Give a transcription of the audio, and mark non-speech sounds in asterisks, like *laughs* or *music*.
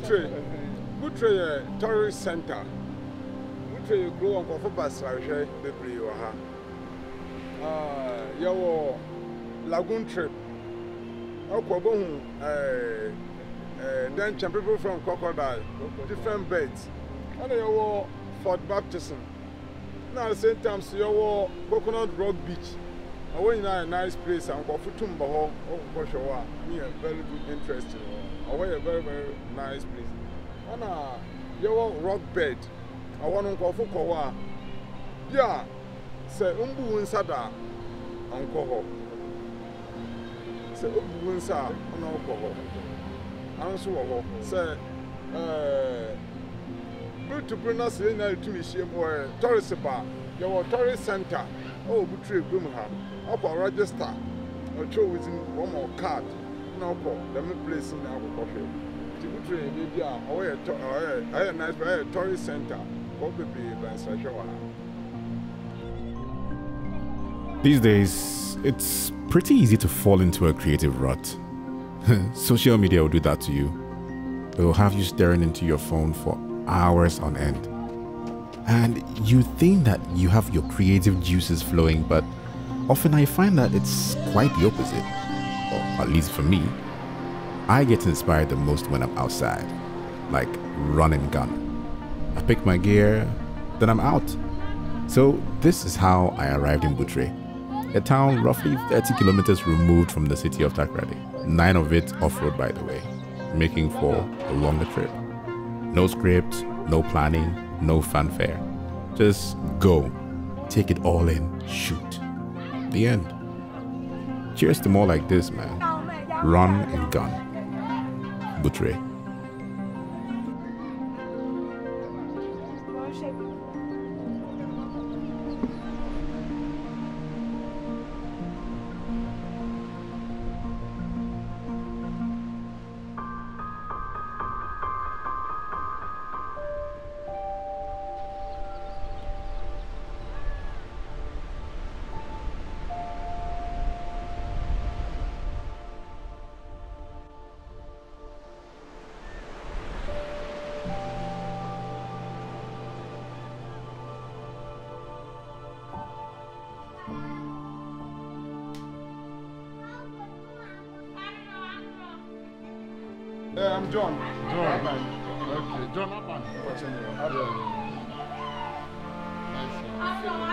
Butre, Butre yɛ tourist center. Butre yɛ kuro a nkɔfo ba srahwɛ bebree wɔ ha. Ah, Yɛwɔ lagoon trip. Ɔkɔ ɛɛ dɛnkyɛn people from crocodile different birds. Ɛna yɛwɔ Fort Baptism. Na at the same time so yɛwɔ coconut rock beach. Ɔwɔ nyinaa yɛ nice place a nkɔfo tum bɔ hɔ ɔkɔhwɛ hɔ a ne yɛ very good interesting hɔ. ọwọ yẹ very very nice place. Ọna yẹwọ rock bed. Àwọn nkọfọ kọwọ a bia sẹ mbu wo nsa da nkọ hɔ sɛ obu wo nsa a ɔna ɔkɔ hɔ anso wɔ hɔ sɛ ɛɛ biritubu na sɛ nyinaa etum ehyia mu ɛɛ tɔrisi ba yɛwɔ tɔri sɛnta ɛwɔ butire gu mu ha ɔkɔ rɛgista ɔtwerɛ wo dzin wɔn ma ɔkaad. Baabi a. These days, it's pretty easy to fall into a creative rut. *laughs* Social media will do that to you. It will have you staring into your phone for hours on end. And you think that you have your creative juices flowing, but often I find that it's quite the opposite. At least for me. I get inspired the most when I'm outside, like run and gun. I pick my gear, then I'm out. So this is how I arrived in Butre, a town roughly 30 kilometers removed from the city of Takoradi. Nine of it off-road by the way, making for a longer trip. No script, no planning, no fanfare. Just go, take it all in, shoot. The end. Cheers to more like this, man. Run and gun. Butre. Yeah, I'm John. John. Aban. Okay, John Aban. Watching you. Yeah. Aban. Nice. one.